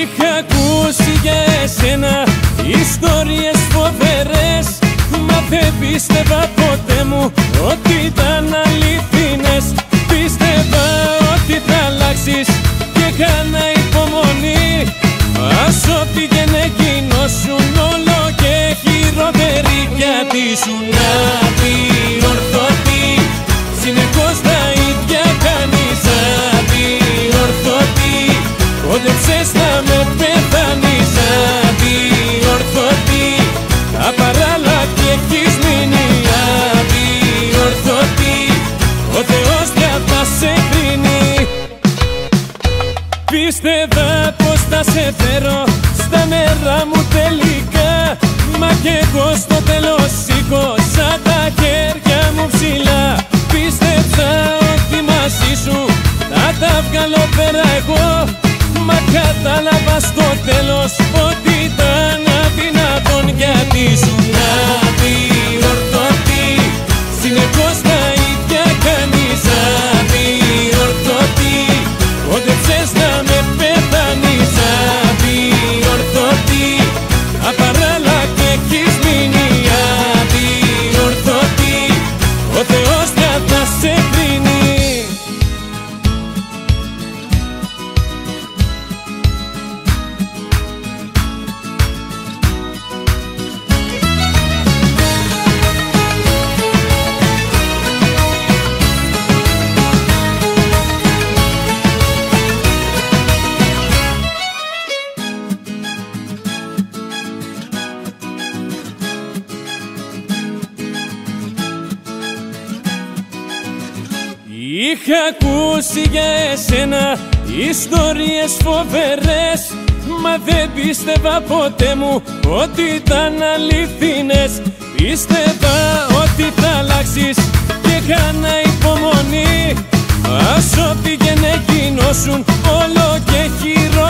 Είχα ακούσει για εσένα ιστορίες φοβερές Μα δεν πίστευα Πίστευα πως θα σε φέρω στα μέρα μου τελικά. Μα κι εγώ στο τέλος σήκωσα τα χέρια μου ψηλά. Πίστεψα ότι μαζί σου θα τα βγάλω πέρα εγώ. Μα κατάλαβα στο τέλος ότι ήταν αδυνατόν γιατί σου Είχα ακούσει για εσένα ιστορίες φοβερές Μα δεν πίστευα ποτέ μου ότι ήταν αληθινές. Πίστευα ότι θα αλλάξεις και έκανα υπομονή. Ας ό,τι και γινώσουν όλο και χειρότερη